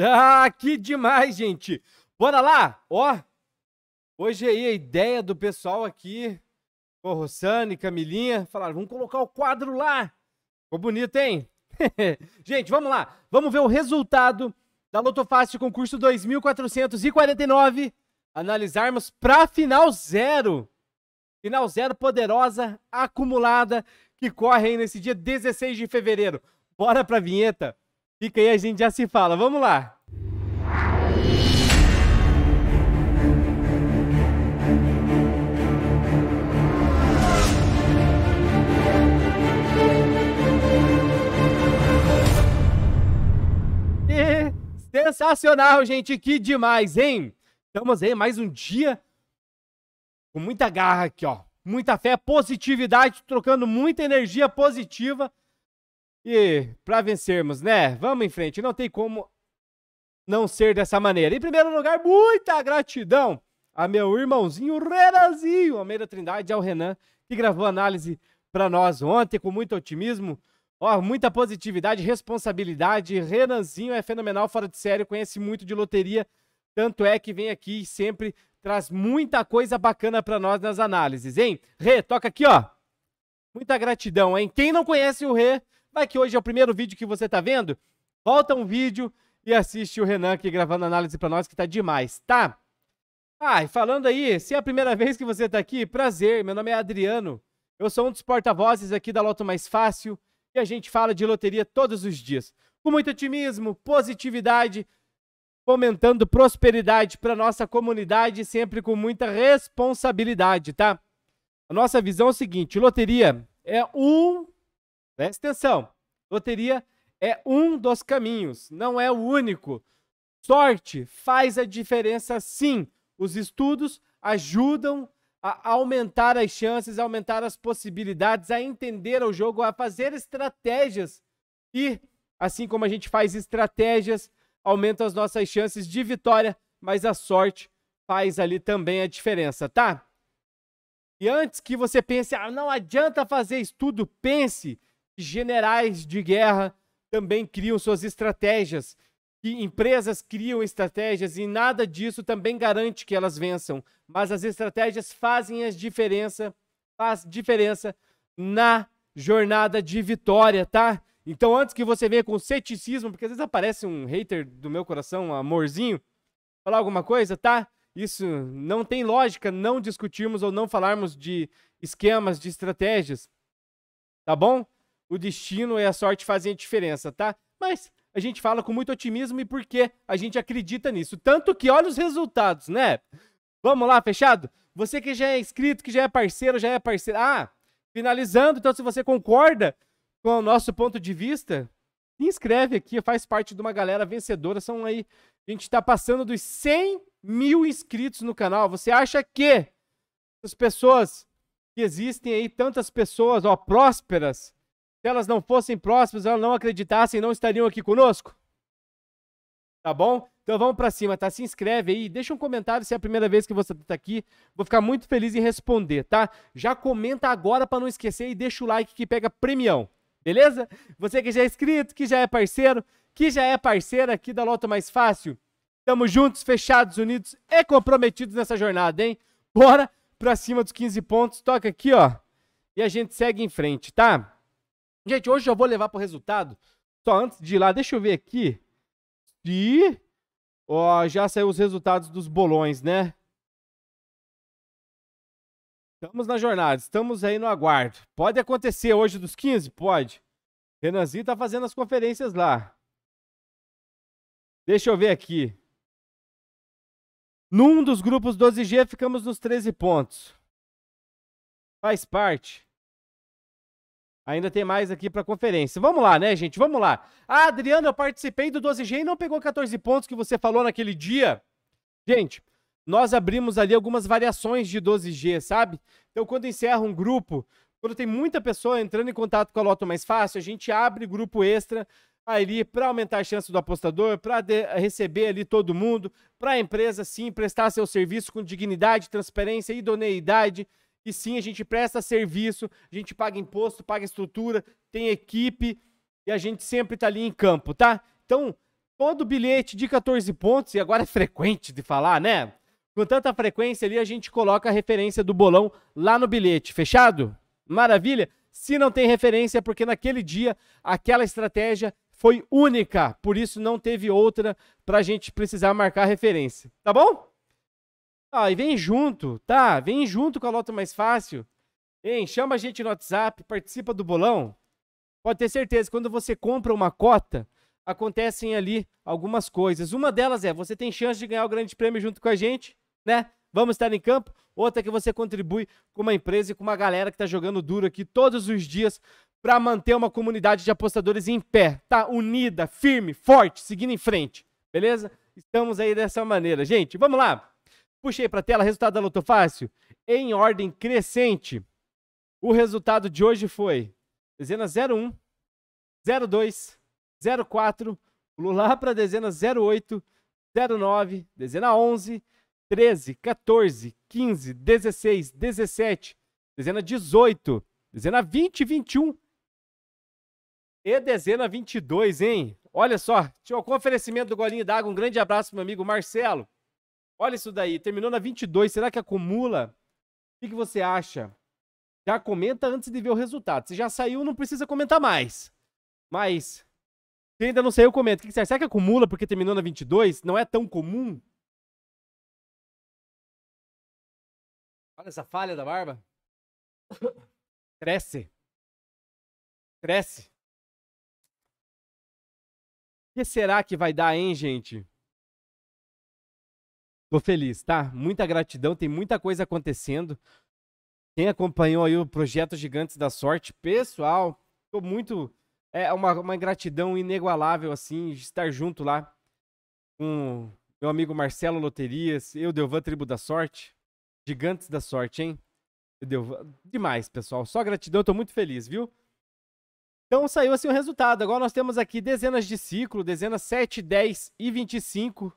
Ah, que demais, gente! Bora lá! Ó, hoje aí a ideia do pessoal aqui, o Rossane, Camilinha, falaram, vamos colocar o quadro lá. Ficou bonito, hein? gente, vamos lá. Vamos ver o resultado da Loto Fácil concurso 2449. Analisarmos para final zero. Final zero poderosa, acumulada, que corre aí nesse dia 16 de fevereiro. Bora pra vinheta. Fica aí, a gente já se fala. Vamos lá. E sensacional, gente. Que demais, hein? Estamos aí mais um dia com muita garra aqui, ó. Muita fé, positividade, trocando muita energia positiva e para vencermos, né? Vamos em frente, não tem como não ser dessa maneira. Em primeiro lugar, muita gratidão a meu irmãozinho Renanzinho, Almeida Trindade, ao Renan, que gravou análise para nós ontem com muito otimismo. Ó, muita positividade, responsabilidade. Renanzinho é fenomenal, fora de série, conhece muito de loteria. Tanto é que vem aqui e sempre traz muita coisa bacana para nós nas análises, hein? Rê, toca aqui, ó. Muita gratidão, hein? Quem não conhece o Rê, Vai que hoje é o primeiro vídeo que você tá vendo? Volta um vídeo e assiste o Renan aqui gravando análise para nós, que tá demais, tá? Ah, e falando aí, se é a primeira vez que você tá aqui, prazer, meu nome é Adriano. Eu sou um dos porta-vozes aqui da Loto Mais Fácil e a gente fala de loteria todos os dias. Com muito otimismo, positividade, fomentando prosperidade para nossa comunidade, sempre com muita responsabilidade, tá? A nossa visão é o seguinte: loteria é um Presta atenção. Loteria é um dos caminhos, não é o único. Sorte faz a diferença sim. Os estudos ajudam a aumentar as chances, a aumentar as possibilidades, a entender o jogo, a fazer estratégias. E, assim como a gente faz estratégias, aumenta as nossas chances de vitória, mas a sorte faz ali também a diferença, tá? E antes que você pense, ah, não adianta fazer estudo, pense generais de guerra também criam suas estratégias, que empresas criam estratégias e nada disso também garante que elas vençam, mas as estratégias fazem a diferença, faz diferença na jornada de vitória, tá? Então, antes que você venha com ceticismo, porque às vezes aparece um hater do meu coração, um amorzinho, falar alguma coisa, tá? Isso não tem lógica não discutirmos ou não falarmos de esquemas, de estratégias, tá bom? O destino e a sorte fazem a diferença, tá? Mas a gente fala com muito otimismo e porque a gente acredita nisso. Tanto que olha os resultados, né? Vamos lá, fechado? Você que já é inscrito, que já é parceiro, já é parceiro. Ah, finalizando, então se você concorda com o nosso ponto de vista, se inscreve aqui, faz parte de uma galera vencedora. São aí, a gente está passando dos 100 mil inscritos no canal. Você acha que as pessoas que existem aí, tantas pessoas, ó, prósperas, se elas não fossem próximas, elas não acreditassem, não estariam aqui conosco? Tá bom? Então vamos para cima, tá? Se inscreve aí, deixa um comentário se é a primeira vez que você tá aqui. Vou ficar muito feliz em responder, tá? Já comenta agora para não esquecer e deixa o like que pega premião. Beleza? Você que já é inscrito, que já é parceiro, que já é parceira aqui da Loto Mais Fácil. Tamo juntos, fechados, unidos e comprometidos nessa jornada, hein? Bora pra cima dos 15 pontos. Toca aqui, ó. E a gente segue em frente, tá? Gente, hoje eu vou levar para o resultado. Só antes de ir lá, deixa eu ver aqui. Se ó, já saiu os resultados dos bolões, né? Estamos na jornada, estamos aí no aguardo. Pode acontecer hoje dos 15? Pode. Renanzinho tá fazendo as conferências lá. Deixa eu ver aqui. Num dos grupos 12G ficamos nos 13 pontos. Faz parte. Ainda tem mais aqui para conferência. Vamos lá, né, gente? Vamos lá. Ah, Adriano, eu participei do 12G e não pegou 14 pontos que você falou naquele dia. Gente, nós abrimos ali algumas variações de 12G, sabe? Então, quando encerra um grupo, quando tem muita pessoa entrando em contato com a Loto Mais Fácil, a gente abre grupo extra ali para aumentar a chance do apostador, para receber ali todo mundo, para a empresa, sim, prestar seu serviço com dignidade, transparência, idoneidade e sim, a gente presta serviço, a gente paga imposto, paga estrutura, tem equipe e a gente sempre está ali em campo, tá? Então, todo bilhete de 14 pontos, e agora é frequente de falar, né? Com tanta frequência ali, a gente coloca a referência do bolão lá no bilhete. Fechado? Maravilha? Se não tem referência, é porque naquele dia aquela estratégia foi única, por isso não teve outra para a gente precisar marcar referência. Tá bom? Ah, e vem junto, tá? Vem junto com a Loto Mais Fácil. Hein, chama a gente no WhatsApp, participa do bolão. Pode ter certeza, quando você compra uma cota, acontecem ali algumas coisas. Uma delas é, você tem chance de ganhar o grande prêmio junto com a gente, né? Vamos estar em campo. Outra é que você contribui com uma empresa e com uma galera que está jogando duro aqui todos os dias para manter uma comunidade de apostadores em pé, tá? Unida, firme, forte, seguindo em frente, beleza? Estamos aí dessa maneira. Gente, vamos lá. Puxei para a tela, resultado da Loto Fácil. Em ordem crescente, o resultado de hoje foi dezena 01, 02, 04, pulou lá para dezena 08, 09, dezena 11, 13, 14, 15, 16, 17, dezena 18, dezena 20, 21 e dezena 22, hein? Olha só, tinha com oferecimento do golinho d'água, um grande abraço meu amigo Marcelo. Olha isso daí, terminou na 22, será que acumula? O que, que você acha? Já comenta antes de ver o resultado. Se já saiu, não precisa comentar mais. Mas se ainda não saiu, comenta. O que você acha? Será que acumula porque terminou na 22? Não é tão comum? Olha essa falha da barba. Cresce. Cresce. O que será que vai dar, hein, gente? Tô feliz, tá? Muita gratidão, tem muita coisa acontecendo. Quem acompanhou aí o projeto Gigantes da Sorte, pessoal, tô muito é uma, uma gratidão inigualável, assim, de estar junto lá com meu amigo Marcelo Loterias, eu, Delvan Tribo da Sorte, Gigantes da Sorte, hein? Delvan, demais, pessoal. Só gratidão, tô muito feliz, viu? Então saiu assim o resultado. Agora nós temos aqui dezenas de ciclo, dezenas 7, 10 e 25.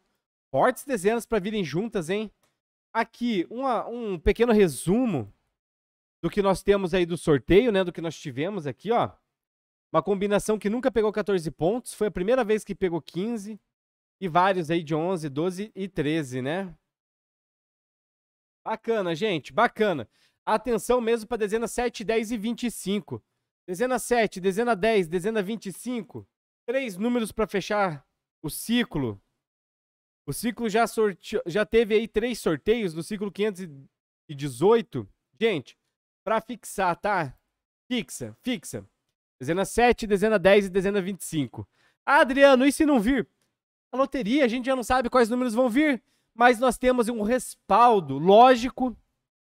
Fortes dezenas para virem juntas, hein? Aqui, uma, um pequeno resumo do que nós temos aí do sorteio, né? Do que nós tivemos aqui, ó. Uma combinação que nunca pegou 14 pontos, foi a primeira vez que pegou 15. E vários aí de 11, 12 e 13, né? Bacana, gente, bacana. Atenção mesmo para dezena 7, 10 e 25. Dezena 7, dezena 10, dezena 25. Três números para fechar o ciclo. O ciclo já, sorte... já teve aí três sorteios no ciclo 518. Gente, para fixar, tá? Fixa, fixa. Dezena 7, dezena 10 e dezena 25. Ah, Adriano, e se não vir? A loteria, a gente já não sabe quais números vão vir, mas nós temos um respaldo lógico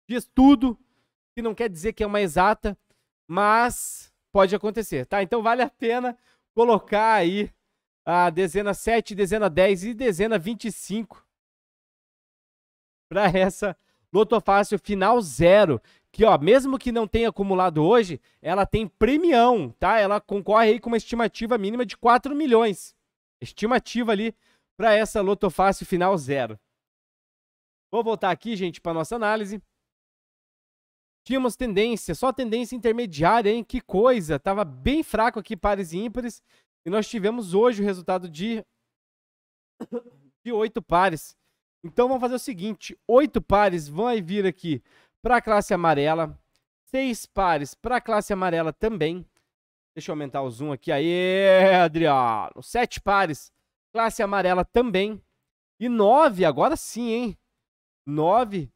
de estudo, que não quer dizer que é uma exata, mas pode acontecer, tá? Então vale a pena colocar aí a dezena 7, dezena 10 e dezena 25 para essa Lotofácil final zero, que, ó, mesmo que não tenha acumulado hoje, ela tem premião, tá? Ela concorre aí com uma estimativa mínima de 4 milhões. Estimativa ali para essa Loto Fácil final zero. Vou voltar aqui, gente, para nossa análise. Tínhamos tendência, só tendência intermediária, hein? Que coisa! Tava bem fraco aqui pares e ímpares. E nós tivemos hoje o resultado de de oito pares. Então vamos fazer o seguinte: oito pares vão vir aqui para a classe amarela, seis pares para a classe amarela também. Deixa eu aumentar o zoom aqui. Aê, Adriano. Sete pares, classe amarela também. E nove, agora sim, hein? Nove.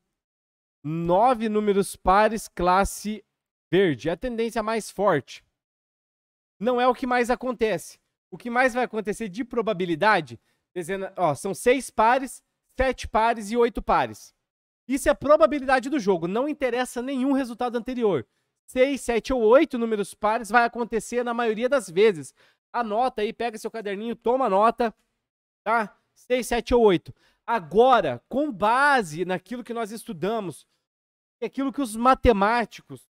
Nove números pares, classe verde. É a tendência mais forte. Não é o que mais acontece. O que mais vai acontecer de probabilidade, dezena, ó, são seis pares, sete pares e oito pares. Isso é a probabilidade do jogo, não interessa nenhum resultado anterior. 6, 7 ou 8 números pares vai acontecer na maioria das vezes. Anota aí, pega seu caderninho, toma nota, tá? 6, 7 ou 8. Agora, com base naquilo que nós estudamos, aquilo que os matemáticos,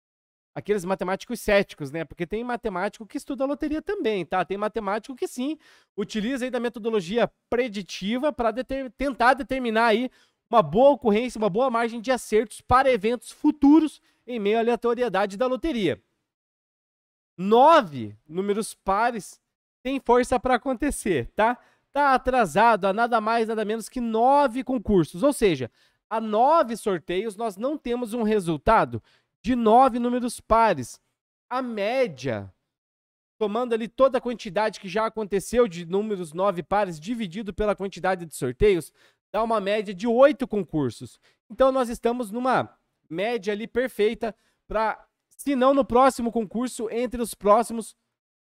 aqueles matemáticos céticos, né? Porque tem matemático que estuda loteria também, tá? Tem matemático que sim, utiliza aí da metodologia preditiva para deter tentar determinar aí uma boa ocorrência, uma boa margem de acertos para eventos futuros em meio à aleatoriedade da loteria. Nove números pares tem força para acontecer, tá? está atrasado a nada mais, nada menos que nove concursos. Ou seja, a nove sorteios nós não temos um resultado de nove números pares. A média, tomando ali toda a quantidade que já aconteceu de números nove pares dividido pela quantidade de sorteios, dá uma média de oito concursos. Então nós estamos numa média ali perfeita para, se não no próximo concurso, entre os próximos,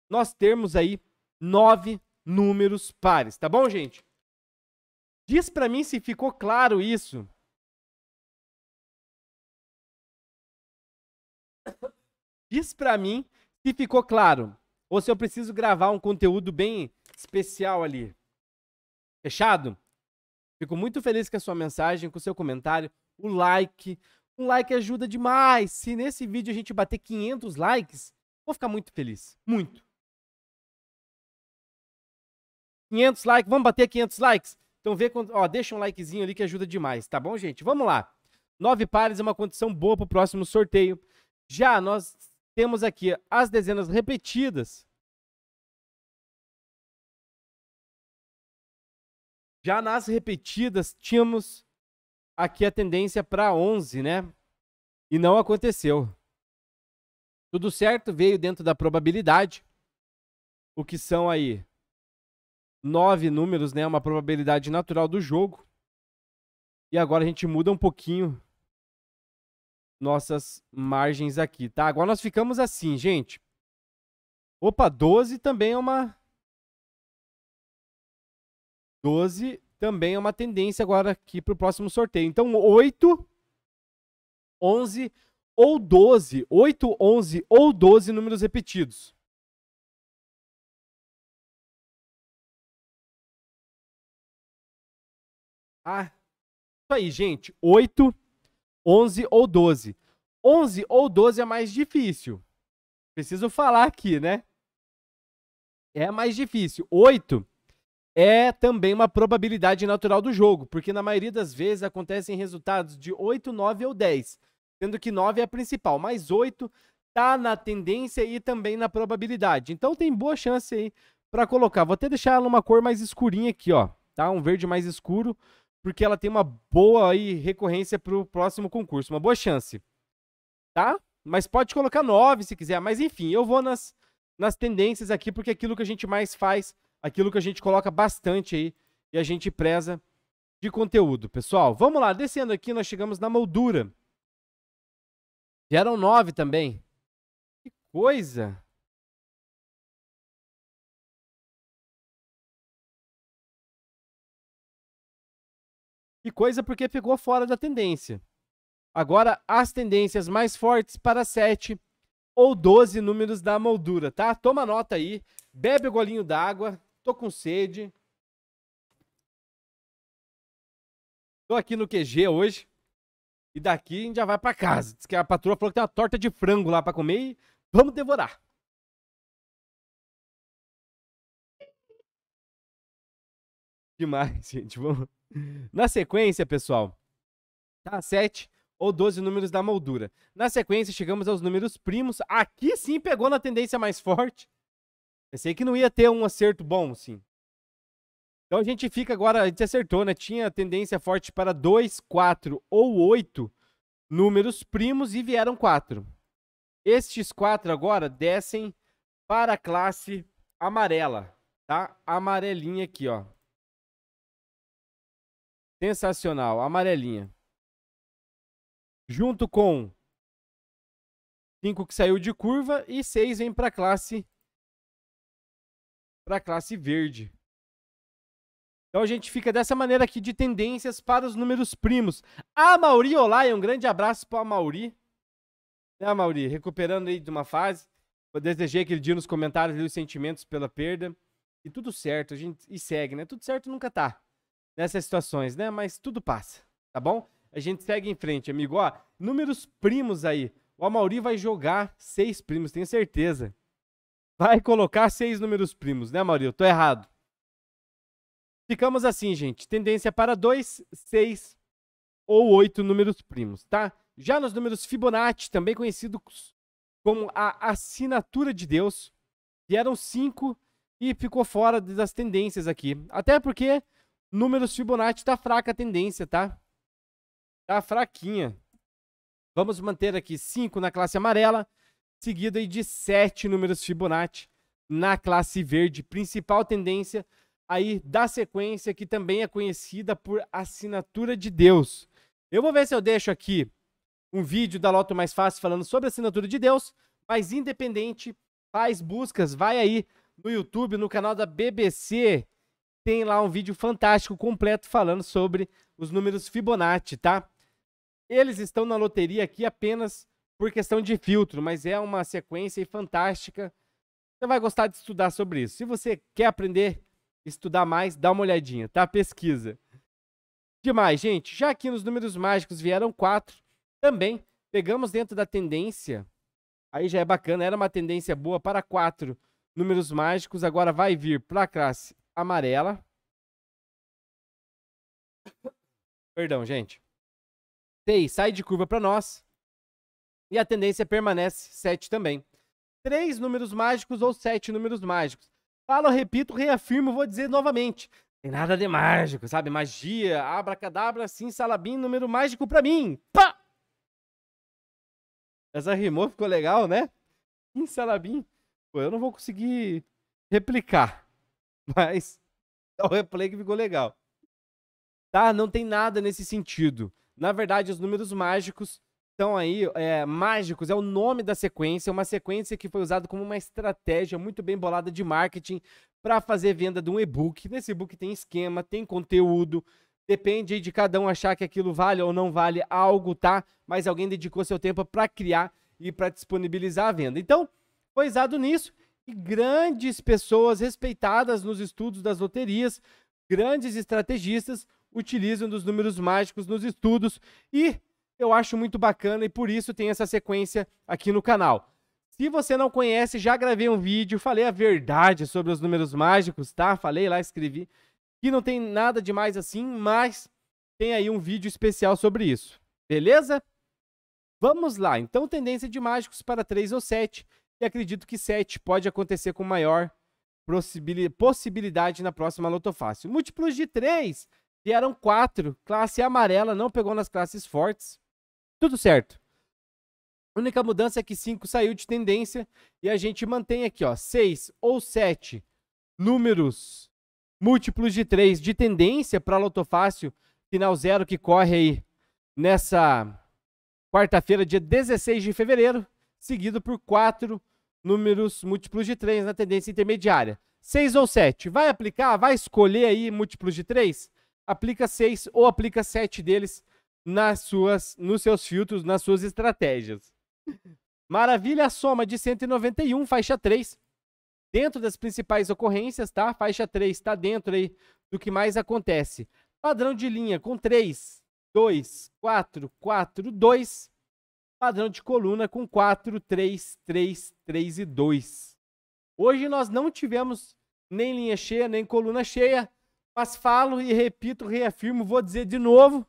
nós termos aí nove números pares, tá bom, gente? Diz para mim se ficou claro isso. Diz para mim se ficou claro ou se eu preciso gravar um conteúdo bem especial ali. Fechado? Fico muito feliz com a sua mensagem, com o seu comentário, o like. Um like ajuda demais. Se nesse vídeo a gente bater 500 likes, vou ficar muito feliz. Muito. 500 likes, vamos bater 500 likes? Então vê, ó, deixa um likezinho ali que ajuda demais, tá bom, gente? Vamos lá. Nove pares é uma condição boa para o próximo sorteio. Já nós temos aqui as dezenas repetidas. Já nas repetidas, tínhamos aqui a tendência para 11, né? E não aconteceu. Tudo certo, veio dentro da probabilidade. O que são aí nove números, né? Uma probabilidade natural do jogo. E agora a gente muda um pouquinho nossas margens aqui, tá? Agora nós ficamos assim, gente. Opa, 12 também é uma... 12 também é uma tendência agora aqui para o próximo sorteio. Então, 8, 11 ou 12. 8, 11 ou 12 números repetidos. Ah, isso aí, gente. 8, 11 ou 12. 11 ou 12 é mais difícil. Preciso falar aqui, né? É mais difícil. 8 é também uma probabilidade natural do jogo, porque na maioria das vezes acontecem resultados de 8, 9 ou 10, sendo que 9 é a principal, mas 8 tá na tendência e também na probabilidade. Então tem boa chance aí para colocar. Vou até deixar ela uma cor mais escurinha aqui, ó, tá? Um verde mais escuro porque ela tem uma boa aí recorrência para o próximo concurso, uma boa chance. Tá? Mas pode colocar 9 se quiser, mas enfim, eu vou nas, nas tendências aqui, porque é aquilo que a gente mais faz, aquilo que a gente coloca bastante aí e a gente preza de conteúdo. Pessoal, vamos lá, descendo aqui, nós chegamos na moldura. Vieram 9 também. Que coisa! E coisa porque ficou fora da tendência. Agora, as tendências mais fortes para 7 ou 12 números da moldura, tá? Toma nota aí, bebe o golinho d'água, tô com sede. Tô aqui no QG hoje. E daqui a gente já vai para casa. Diz que a patroa falou que tem uma torta de frango lá para comer e vamos devorar. Demais, gente. Vamos. Na sequência, pessoal, tá? 7 ou 12 números da moldura. Na sequência, chegamos aos números primos. Aqui sim pegou na tendência mais forte. Pensei que não ia ter um acerto bom, sim. Então a gente fica agora, a gente acertou, né? Tinha tendência forte para 2, 4 ou 8 números primos e vieram 4. Estes 4 agora descem para a classe amarela, tá? Amarelinha aqui, ó. Sensacional. Amarelinha. Junto com 5 que saiu de curva e 6 vem para classe para classe verde. Então a gente fica dessa maneira aqui de tendências para os números primos. A Mauri Olá, um grande abraço para a Mauri. Né, Mauri? Recuperando aí de uma fase. Eu desejei aquele dia nos comentários os sentimentos pela perda. E tudo certo, a gente e segue, né? Tudo certo nunca tá nessas situações, né? Mas tudo passa, tá bom? A gente segue em frente, amigo. Ó, números primos aí. O Amauri vai jogar seis primos, tenho certeza. Vai colocar seis números primos, né, Amauri? Eu tô errado. Ficamos assim, gente. Tendência para dois, seis ou oito números primos, tá? Já nos números Fibonacci, também conhecidos como a assinatura de Deus, vieram cinco e ficou fora das tendências aqui. Até porque números Fibonacci tá fraca a tendência, tá? Tá fraquinha. Vamos manter aqui 5 na classe amarela, seguido aí de 7 números Fibonacci na classe verde. Principal tendência aí da sequência, que também é conhecida por assinatura de Deus. Eu vou ver se eu deixo aqui um vídeo da Loto Mais Fácil falando sobre a assinatura de Deus, mas independente, faz buscas, vai aí no YouTube, no canal da BBC, tem lá um vídeo fantástico completo falando sobre os números Fibonacci, tá? Eles estão na loteria aqui apenas por questão de filtro, mas é uma sequência fantástica. Você vai gostar de estudar sobre isso. Se você quer aprender, estudar mais, dá uma olhadinha, tá? Pesquisa. Demais, gente. Já aqui nos números mágicos vieram quatro. Também pegamos dentro da tendência. Aí já é bacana. Era uma tendência boa para quatro números mágicos. Agora vai vir para a classe amarela. Perdão, gente. 6 sai de curva para nós. E a tendência permanece 7 também. Três números mágicos ou sete números mágicos. Falo, repito, reafirmo, vou dizer novamente. Tem nada de mágico, sabe? Magia, abracadabra, sim, salabim, número mágico para mim. Pá! Essa rimou, ficou legal, né? Sim, salabim. Pô, eu não vou conseguir replicar. Mas é o replay que ficou legal. Tá? Não tem nada nesse sentido. Na verdade, os números mágicos são aí, é, mágicos é o nome da sequência, uma sequência que foi usada como uma estratégia muito bem bolada de marketing para fazer venda de um e-book. Nesse e-book tem esquema, tem conteúdo, depende de cada um achar que aquilo vale ou não vale algo, tá? Mas alguém dedicou seu tempo para criar e para disponibilizar a venda. Então, foi usado nisso grandes pessoas respeitadas nos estudos das loterias, grandes estrategistas utilizam dos números mágicos nos estudos e eu acho muito bacana e por isso tem essa sequência aqui no canal. Se você não conhece, já gravei um vídeo, falei a verdade sobre os números mágicos, tá? Falei lá, escrevi, que não tem nada demais assim, mas tem aí um vídeo especial sobre isso. Beleza? Vamos lá. Então, tendência de mágicos para 3 ou 7. E acredito que 7 pode acontecer com maior possibilidade na próxima Loto Fácil. Múltiplos de 3 vieram 4. Classe amarela não pegou nas classes fortes. Tudo certo. A única mudança é que 5 saiu de tendência e a gente mantém aqui, ó, 6 ou 7 números múltiplos de 3 de tendência para Lotofácil, final zero que corre aí nessa quarta-feira, dia 16 de fevereiro, seguido por 4 números múltiplos de 3 na tendência intermediária. 6 ou 7, vai aplicar, vai escolher aí múltiplos de 3? Aplica 6 ou aplica 7 deles nas suas, nos seus filtros, nas suas estratégias. Maravilha, soma de 191, faixa 3. Dentro das principais ocorrências, tá? Faixa 3 está dentro aí do que mais acontece. Padrão de linha com 3, 2, 4, 4, 2. Padrão de coluna com 4, 3, 3, 3 e 2. Hoje nós não tivemos nem linha cheia, nem coluna cheia, mas falo e repito, reafirmo, vou dizer de novo,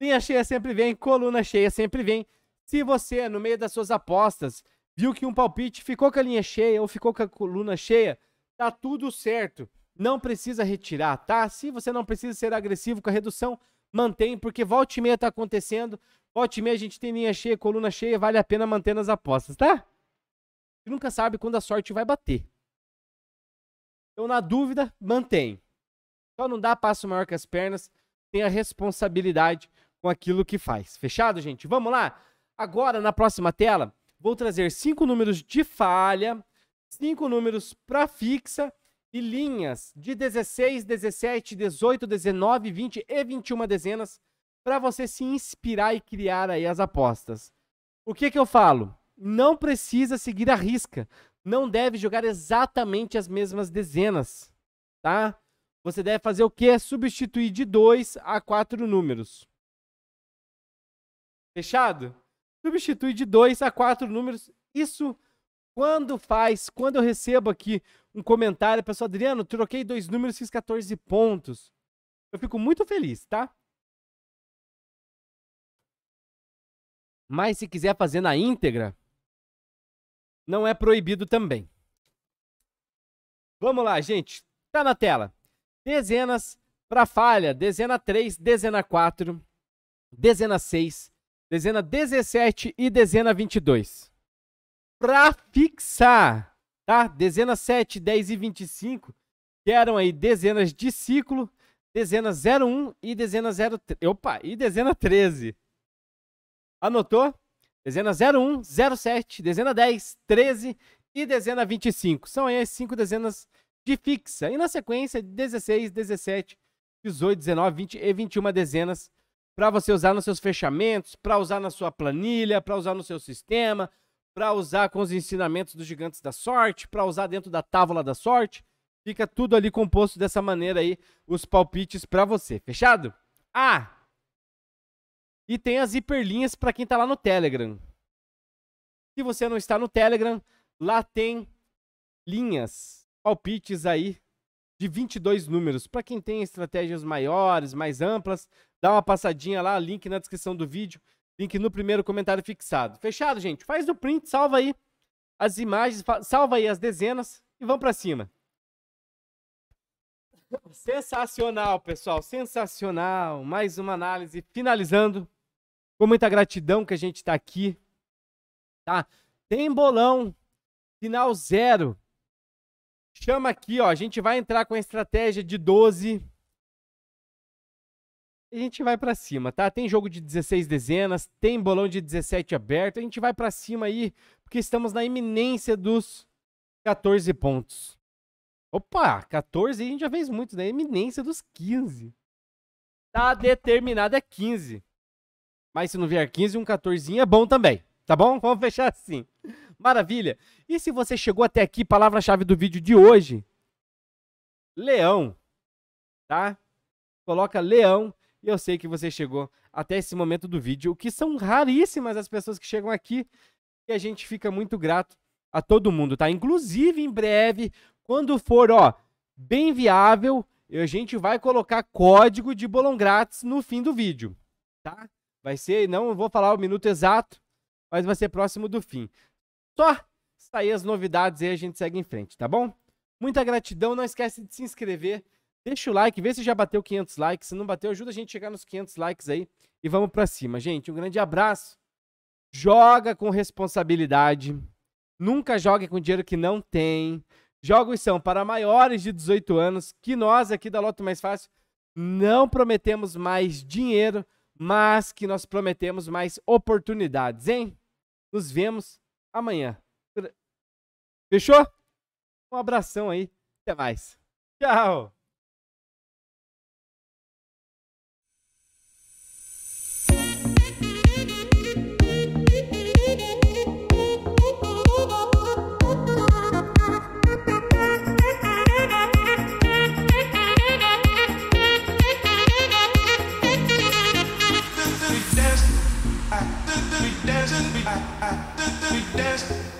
Linha cheia sempre vem, coluna cheia sempre vem. Se você, no meio das suas apostas, viu que um palpite ficou com a linha cheia ou ficou com a coluna cheia, tá tudo certo. Não precisa retirar, tá? Se você não precisa ser agressivo com a redução, mantém, porque volta e meia tá acontecendo. Volta e meia a gente tem linha cheia, coluna cheia, vale a pena manter nas apostas, tá? Você nunca sabe quando a sorte vai bater. Então, na dúvida, mantém. Só não dá passo maior que as pernas, tem a responsabilidade com aquilo que faz. Fechado, gente? Vamos lá? Agora, na próxima tela, vou trazer cinco números de falha, cinco números para fixa e linhas de 16, 17, 18, 19, 20 e 21 dezenas para você se inspirar e criar aí as apostas. O que que eu falo? Não precisa seguir a risca. Não deve jogar exatamente as mesmas dezenas, tá? Você deve fazer o que? Substituir de 2 a 4 números. Fechado? Substitui de dois a quatro números. Isso quando faz, quando eu recebo aqui um comentário, pessoal, Adriano, troquei dois números, fiz 14 pontos. Eu fico muito feliz, tá? Mas se quiser fazer na íntegra, não é proibido também. Vamos lá, gente. Tá na tela. Dezenas para falha. Dezena 3, dezena 4, dezena 6, dezena 17 e dezena 22. Para fixar, tá? Dezena 7, 10 e 25, que eram aí dezenas de ciclo, dezena 01 e dezena 03. Opa, e dezena 13. Anotou? Dezena 01, 07, dezena 10, 13 e dezena 25. São aí as cinco dezenas de fixa. E na sequência, 16, 17, 18, 19, 20 e 21 dezenas para você usar nos seus fechamentos, para usar na sua planilha, para usar no seu sistema, para usar com os ensinamentos dos gigantes da sorte, para usar dentro da tábua da sorte. Fica tudo ali composto dessa maneira aí, os palpites para você. Fechado? Ah! E tem as hiperlinhas para quem está lá no Telegram. Se você não está no Telegram, lá tem linhas, palpites aí de 22 números. Para quem tem estratégias maiores, mais amplas, dá uma passadinha lá, link na descrição do vídeo, link no primeiro comentário fixado. Fechado, gente? Faz o print, salva aí as imagens, salva aí as dezenas e vamos para cima. Sensacional, pessoal, sensacional. Mais uma análise finalizando. Com muita gratidão que a gente está aqui. Tá? Tem bolão. Final zero. Chama aqui, ó. A gente vai entrar com a estratégia de 12. A gente vai para cima, tá? Tem jogo de 16 dezenas, tem bolão de 17 aberto. A gente vai para cima aí, porque estamos na iminência dos 14 pontos. Opa, 14 a gente já fez muito, né? iminência dos 15. Tá determinado é 15. Mas se não vier 15, um 14 é bom também. Tá bom? Vamos fechar assim. Maravilha. E se você chegou até aqui, palavra-chave do vídeo de hoje, leão. Tá? Coloca leão e eu sei que você chegou até esse momento do vídeo, que são raríssimas as pessoas que chegam aqui e a gente fica muito grato a todo mundo, tá? Inclusive, em breve, quando for, ó, bem viável, a gente vai colocar código de bolão grátis no fim do vídeo, tá? Vai ser, não vou falar o minuto exato, mas vai ser próximo do fim. Só sair as novidades e a gente segue em frente, tá bom? Muita gratidão, não esquece de se inscrever, deixa o like, vê se já bateu 500 likes, se não bateu, ajuda a gente a chegar nos 500 likes aí e vamos para cima, gente. Um grande abraço. Joga com responsabilidade. Nunca jogue com dinheiro que não tem. Jogos são para maiores de 18 anos, que nós aqui da Loto Mais Fácil não prometemos mais dinheiro, mas que nós prometemos mais oportunidades, hein? Nos vemos amanhã. Fechou? Um abração aí. Até mais. Tchau. we danced.